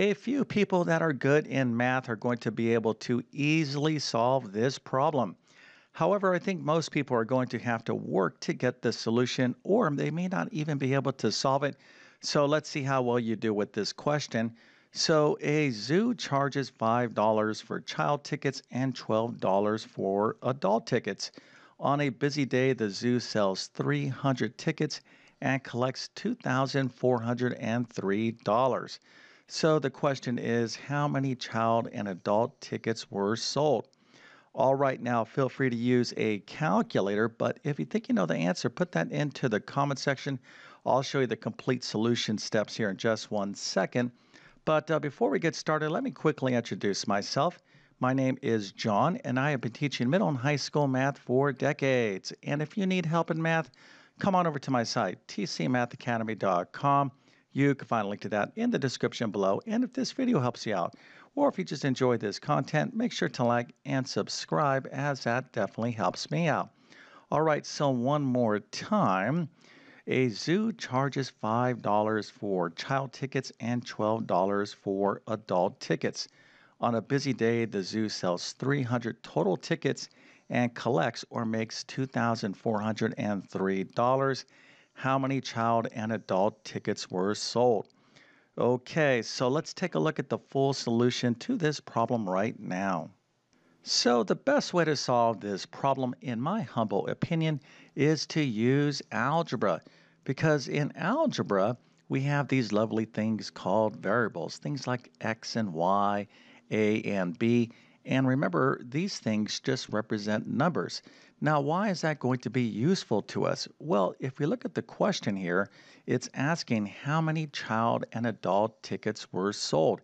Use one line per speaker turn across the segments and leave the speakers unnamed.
A few people that are good in math are going to be able to easily solve this problem. However, I think most people are going to have to work to get the solution, or they may not even be able to solve it. So let's see how well you do with this question. So, a zoo charges $5 for child tickets and $12 for adult tickets. On a busy day, the zoo sells 300 tickets and collects $2,403. So the question is how many child and adult tickets were sold? All right, now feel free to use a calculator, but if you think you know the answer, put that into the comment section. I'll show you the complete solution steps here in just one second. But uh, before we get started, let me quickly introduce myself. My name is John, and I have been teaching middle and high school math for decades. And if you need help in math, come on over to my site, tcmathacademy.com. You can find a link to that in the description below. And if this video helps you out, or if you just enjoyed this content, make sure to like and subscribe as that definitely helps me out. All right, so one more time. A zoo charges $5 for child tickets and $12 for adult tickets. On a busy day, the zoo sells 300 total tickets and collects or makes $2,403 how many child and adult tickets were sold. Okay, so let's take a look at the full solution to this problem right now. So the best way to solve this problem, in my humble opinion, is to use algebra. Because in algebra, we have these lovely things called variables, things like x and y, a and b, and remember, these things just represent numbers. Now, why is that going to be useful to us? Well, if we look at the question here, it's asking how many child and adult tickets were sold.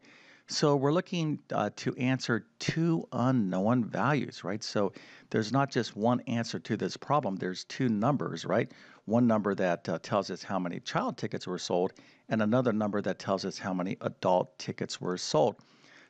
So we're looking uh, to answer two unknown values, right? So there's not just one answer to this problem, there's two numbers, right? One number that uh, tells us how many child tickets were sold, and another number that tells us how many adult tickets were sold.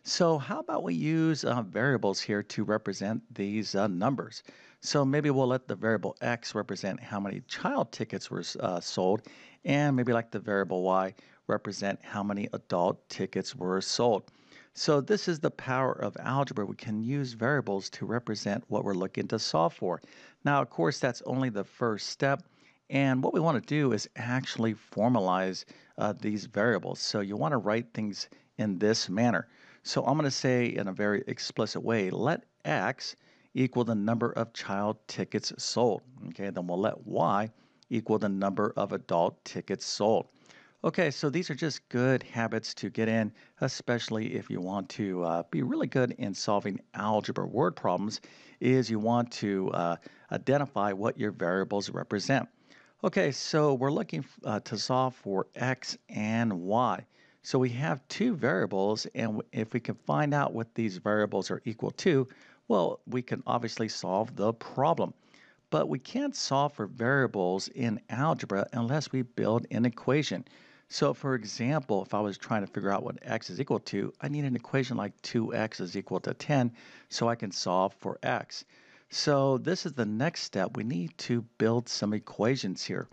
So how about we use uh, variables here to represent these uh, numbers? So maybe we'll let the variable x represent how many child tickets were uh, sold, and maybe like the variable y represent how many adult tickets were sold. So this is the power of algebra. We can use variables to represent what we're looking to solve for. Now, of course, that's only the first step. And what we want to do is actually formalize uh, these variables. So you want to write things in this manner. So I'm going to say in a very explicit way, let X equal the number of child tickets sold. Okay, then we'll let Y equal the number of adult tickets sold. Okay, so these are just good habits to get in, especially if you want to uh, be really good in solving algebra word problems, is you want to uh, identify what your variables represent. Okay, so we're looking uh, to solve for x and y. So we have two variables, and if we can find out what these variables are equal to, well, we can obviously solve the problem. But we can't solve for variables in algebra unless we build an equation. So for example, if I was trying to figure out what x is equal to, I need an equation like 2x is equal to 10 so I can solve for x. So this is the next step. We need to build some equations here.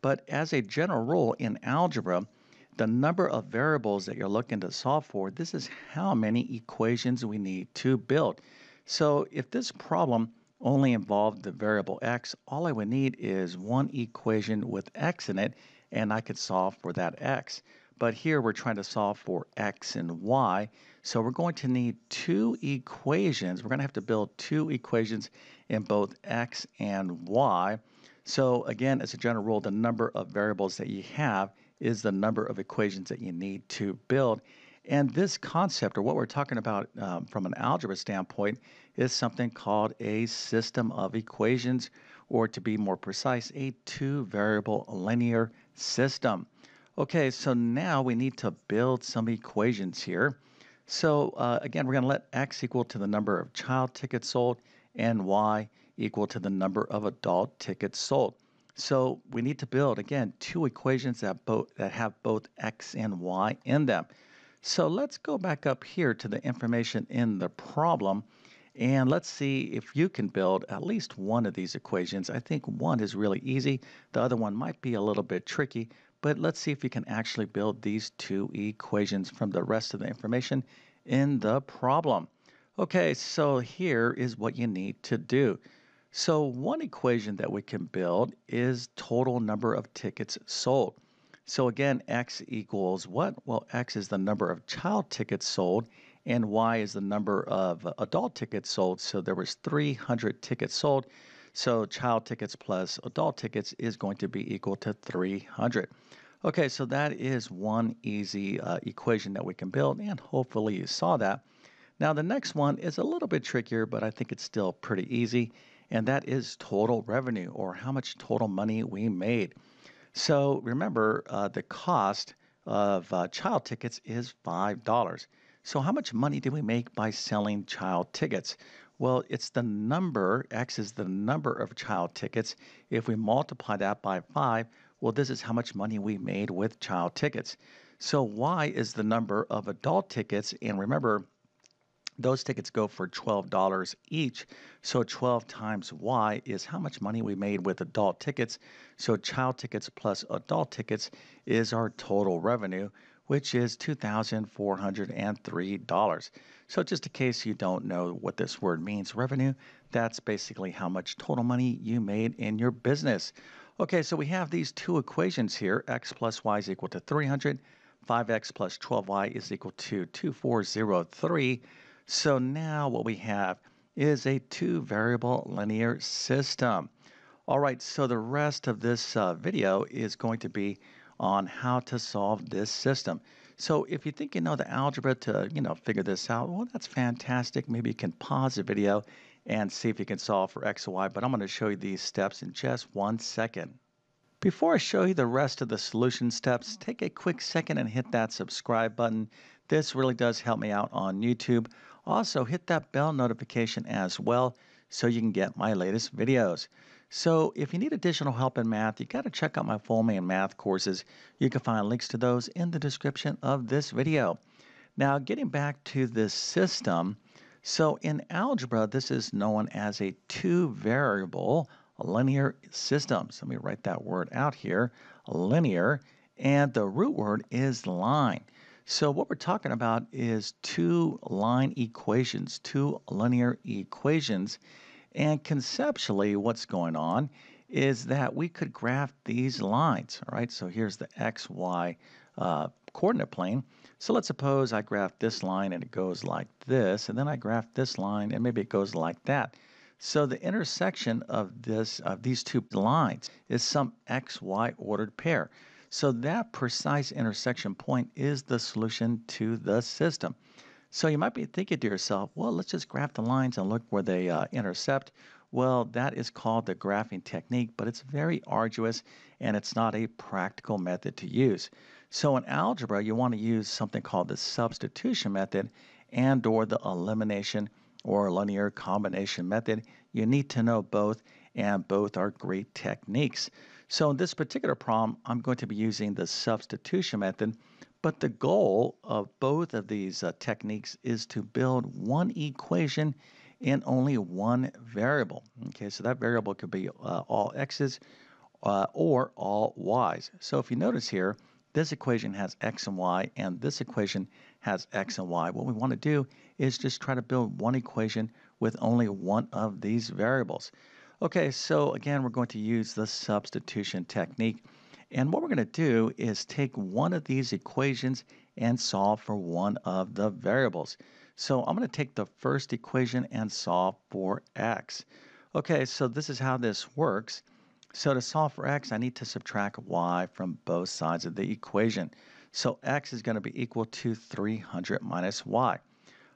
But as a general rule in algebra, the number of variables that you're looking to solve for, this is how many equations we need to build. So if this problem only involved the variable x, all I would need is one equation with x in it, and I could solve for that x. But here we're trying to solve for x and y, so we're going to need two equations. We're going to have to build two equations in both x and y. So again, as a general rule, the number of variables that you have is the number of equations that you need to build. And this concept, or what we're talking about um, from an algebra standpoint, is something called a system of equations, or to be more precise, a two variable linear system. Okay, so now we need to build some equations here. So uh, again, we're going to let x equal to the number of child tickets sold and y equal to the number of adult tickets sold. So we need to build, again, two equations that, both, that have both x and y in them. So let's go back up here to the information in the problem and let's see if you can build at least one of these equations. I think one is really easy. The other one might be a little bit tricky, but let's see if you can actually build these two equations from the rest of the information in the problem. Okay, so here is what you need to do. So one equation that we can build is total number of tickets sold. So again, x equals what? Well, x is the number of child tickets sold and y is the number of adult tickets sold. So there was 300 tickets sold. So child tickets plus adult tickets is going to be equal to 300. Okay, so that is one easy uh, equation that we can build, and hopefully you saw that. Now the next one is a little bit trickier, but I think it's still pretty easy, and that is total revenue, or how much total money we made. So remember, uh, the cost of uh, child tickets is $5. So how much money did we make by selling child tickets? Well, it's the number, X is the number of child tickets. If we multiply that by 5, well, this is how much money we made with child tickets. So Y is the number of adult tickets. And remember, those tickets go for $12 each. So 12 times Y is how much money we made with adult tickets. So child tickets plus adult tickets is our total revenue, which is $2,403. So just in case you don't know what this word means, revenue, that's basically how much total money you made in your business. Okay, so we have these two equations here. x plus y is equal to 300. 5x plus 12y is equal to 2403. So now what we have is a two variable linear system. All right, so the rest of this uh, video is going to be on how to solve this system. So if you think you know the algebra to, you know, figure this out, well, that's fantastic. Maybe you can pause the video and see if you can solve for x or y, but I'm going to show you these steps in just one second. Before I show you the rest of the solution steps, take a quick second and hit that subscribe button. This really does help me out on YouTube. Also, hit that bell notification as well so you can get my latest videos. So if you need additional help in math, you got to check out my full main math courses. You can find links to those in the description of this video. Now, getting back to this system, so in algebra, this is known as a two-variable linear system. So let me write that word out here, linear, and the root word is line. So what we're talking about is two line equations, two linear equations, and conceptually, what's going on is that we could graph these lines, all right? So here's the x, y uh, coordinate plane. So let's suppose I graph this line and it goes like this, and then I graph this line and maybe it goes like that. So the intersection of this of these two lines is some x, y ordered pair. So that precise intersection point is the solution to the system. So you might be thinking to yourself, well, let's just graph the lines and look where they uh, intercept. Well, that is called the graphing technique, but it's very arduous and it's not a practical method to use. So in algebra, you want to use something called the substitution method and or the elimination or linear combination method. You need to know both and both are great techniques. So in this particular problem, I'm going to be using the substitution method but the goal of both of these uh, techniques is to build one equation in only one variable. Okay, so that variable could be uh, all x's uh, or all y's. So if you notice here, this equation has x and y, and this equation has x and y. What we want to do is just try to build one equation with only one of these variables. Okay, so again, we're going to use the substitution technique. And what we're going to do is take one of these equations and solve for one of the variables. So I'm going to take the first equation and solve for x. Okay, so this is how this works. So to solve for x, I need to subtract y from both sides of the equation. So x is going to be equal to 300 minus y.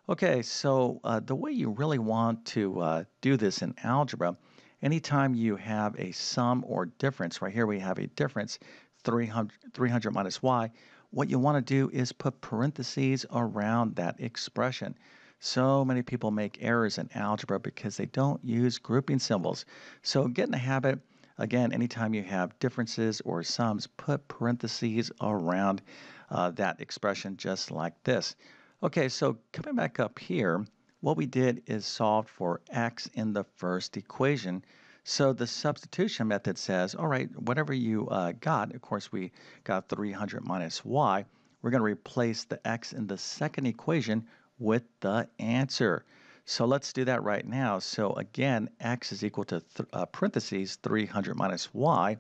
Okay, so uh, the way you really want to uh, do this in algebra anytime you have a sum or difference, right here we have a difference, 300, 300 minus y, what you want to do is put parentheses around that expression. So many people make errors in algebra because they don't use grouping symbols. So get in the habit, again, anytime you have differences or sums, put parentheses around uh, that expression just like this. Okay, so coming back up here, what we did is solved for x in the first equation. So the substitution method says, all right, whatever you uh, got, of course, we got 300 minus y. We're going to replace the x in the second equation with the answer. So let's do that right now. So again, x is equal to th uh, parentheses 300 minus y.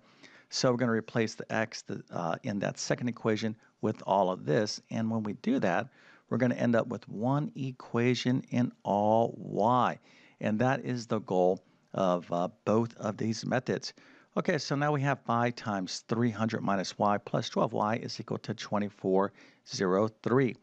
So we're going to replace the x uh, in that second equation with all of this. And when we do that, we're going to end up with one equation in all y. And that is the goal of uh, both of these methods. Okay, so now we have 5 times 300 minus y plus 12y is equal to 2403.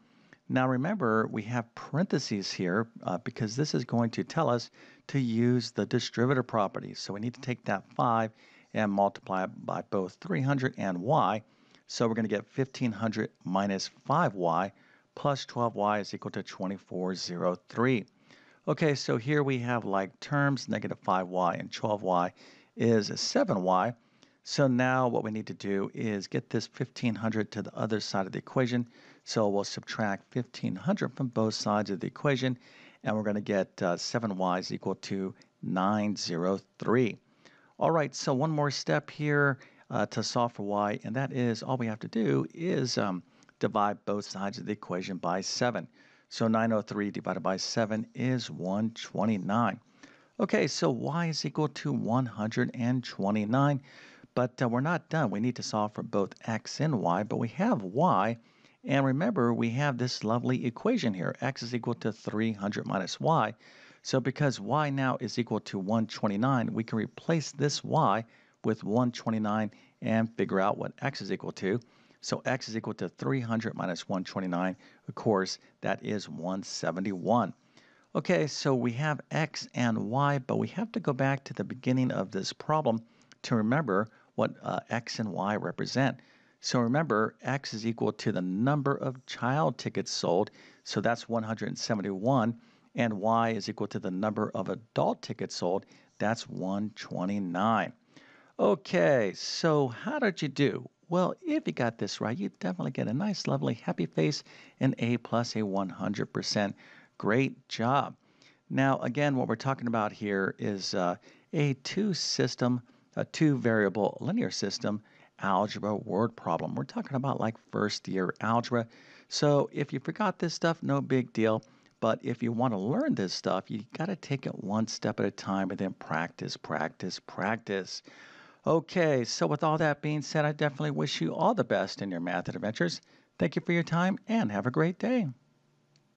Now remember, we have parentheses here uh, because this is going to tell us to use the distributive property. So we need to take that 5 and multiply it by both 300 and y. So we're going to get 1500 minus 5y plus 12y is equal to 2403. Okay, so here we have like terms, negative 5y and 12y is 7y. So now what we need to do is get this 1500 to the other side of the equation. So we'll subtract 1500 from both sides of the equation, and we're going to get uh, 7y is equal to 903. All right, so one more step here uh, to solve for y, and that is all we have to do is um, divide both sides of the equation by 7. So 903 divided by 7 is 129. Okay, so y is equal to 129, but uh, we're not done. We need to solve for both x and y, but we have y, and remember we have this lovely equation here. x is equal to 300 minus y. So because y now is equal to 129, we can replace this y with 129 and figure out what x is equal to. So x is equal to 300 minus 129. Of course, that is 171. Okay, so we have x and y, but we have to go back to the beginning of this problem to remember what uh, x and y represent. So remember, x is equal to the number of child tickets sold, so that's 171 and y is equal to the number of adult tickets sold. That's 129. Okay, so how did you do? Well, if you got this right, you definitely get a nice, lovely, happy face and A plus a 100%. Great job. Now, again, what we're talking about here is uh, a two system, a two variable linear system algebra word problem. We're talking about like first year algebra. So if you forgot this stuff, no big deal. But if you want to learn this stuff, you got to take it one step at a time and then practice, practice, practice. Okay, so with all that being said, I definitely wish you all the best in your math adventures. Thank you for your time and have a great day.